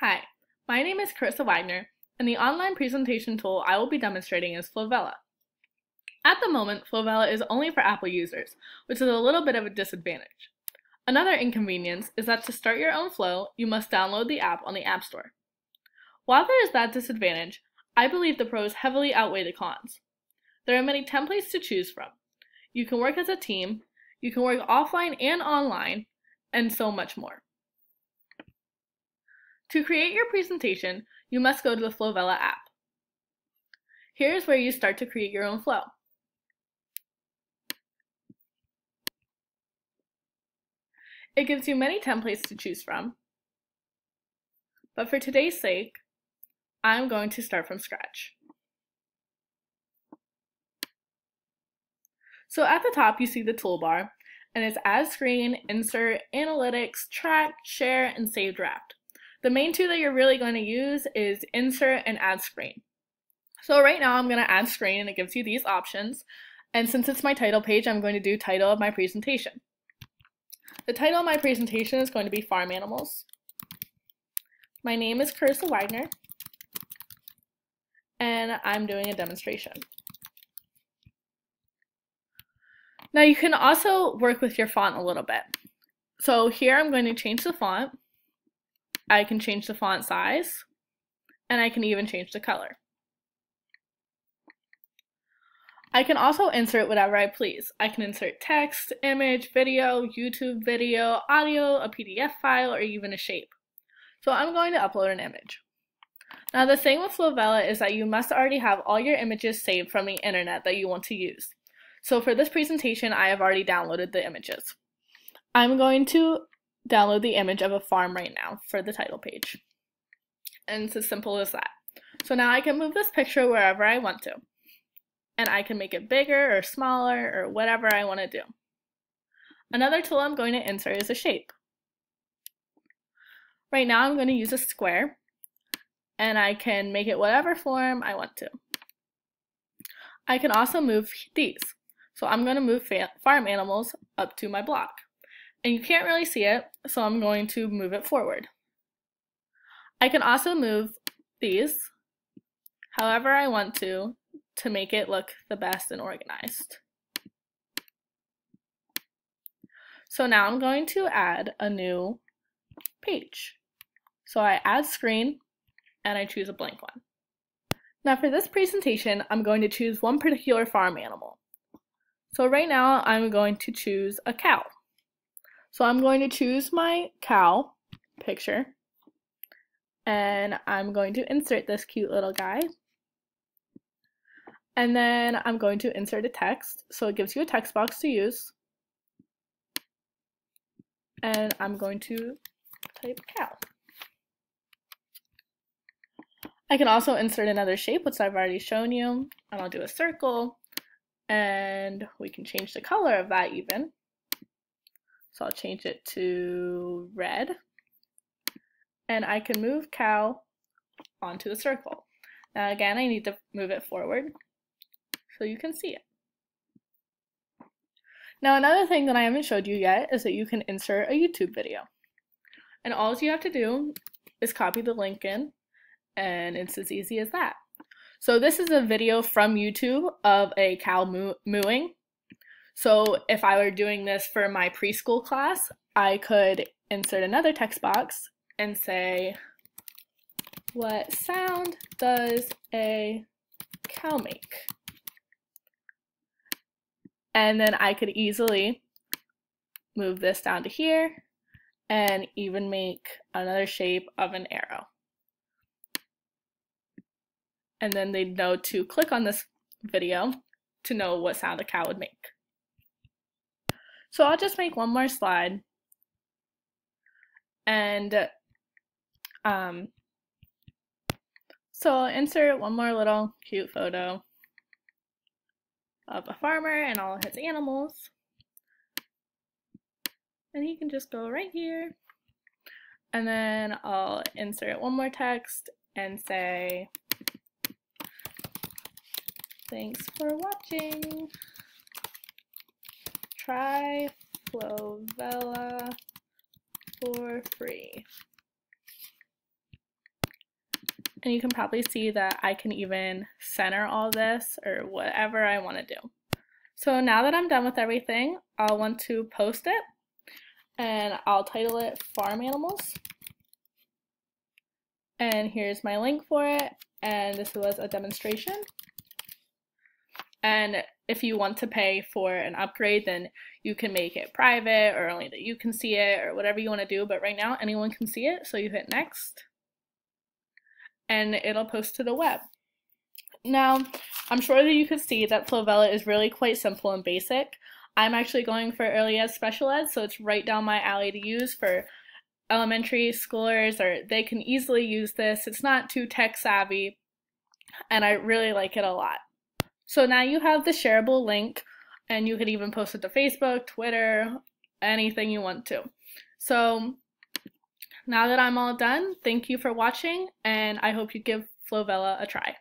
Hi, my name is Carissa Wagner, and the online presentation tool I will be demonstrating is FlowVella. At the moment, FlowVella is only for Apple users, which is a little bit of a disadvantage. Another inconvenience is that to start your own flow, you must download the app on the App Store. While there is that disadvantage, I believe the pros heavily outweigh the cons. There are many templates to choose from. You can work as a team, you can work offline and online, and so much more. To create your presentation, you must go to the FlowVella app. Here is where you start to create your own flow. It gives you many templates to choose from, but for today's sake, I'm going to start from scratch. So at the top, you see the toolbar, and it's Add Screen, Insert, Analytics, Track, Share, and Save Draft. The main two that you're really going to use is insert and add screen. So right now I'm going to add screen and it gives you these options. And since it's my title page, I'm going to do title of my presentation. The title of my presentation is going to be Farm Animals. My name is Carissa Wagner, and I'm doing a demonstration. Now you can also work with your font a little bit. So here I'm going to change the font I can change the font size, and I can even change the color. I can also insert whatever I please. I can insert text, image, video, YouTube video, audio, a PDF file, or even a shape. So I'm going to upload an image. Now the thing with FlowVella is that you must already have all your images saved from the internet that you want to use. So for this presentation, I have already downloaded the images. I'm going to download the image of a farm right now for the title page. And it's as simple as that. So now I can move this picture wherever I want to. And I can make it bigger or smaller or whatever I want to do. Another tool I'm going to insert is a shape. Right now I'm going to use a square and I can make it whatever form I want to. I can also move these. So I'm going to move farm animals up to my block. And you can't really see it, so I'm going to move it forward. I can also move these however I want to to make it look the best and organized. So now I'm going to add a new page. So I add screen and I choose a blank one. Now for this presentation, I'm going to choose one particular farm animal. So right now I'm going to choose a cow. So I'm going to choose my cow picture and I'm going to insert this cute little guy. And then I'm going to insert a text. So it gives you a text box to use. And I'm going to type cow. I can also insert another shape, which I've already shown you. And I'll do a circle. And we can change the color of that even. So I'll change it to red. And I can move cow onto the circle. Now again, I need to move it forward so you can see it. Now another thing that I haven't showed you yet is that you can insert a YouTube video. And all you have to do is copy the link in and it's as easy as that. So this is a video from YouTube of a cow moo mooing so if I were doing this for my preschool class, I could insert another text box and say, what sound does a cow make? And then I could easily move this down to here and even make another shape of an arrow. And then they'd know to click on this video to know what sound a cow would make. So I'll just make one more slide. And um, so I'll insert one more little cute photo of a farmer and all his animals. And he can just go right here. And then I'll insert one more text and say, thanks for watching try FlowVella for free. And you can probably see that I can even center all this or whatever I want to do. So now that I'm done with everything, I'll want to post it and I'll title it Farm Animals. And here's my link for it. And this was a demonstration. And if you want to pay for an upgrade, then you can make it private or only that you can see it or whatever you want to do. But right now, anyone can see it. So you hit next and it'll post to the web. Now, I'm sure that you can see that FlowVella is really quite simple and basic. I'm actually going for early ed special ed, so it's right down my alley to use for elementary schoolers, or they can easily use this. It's not too tech savvy, and I really like it a lot. So now you have the shareable link, and you could even post it to Facebook, Twitter, anything you want to. So now that I'm all done, thank you for watching, and I hope you give FlowVella a try.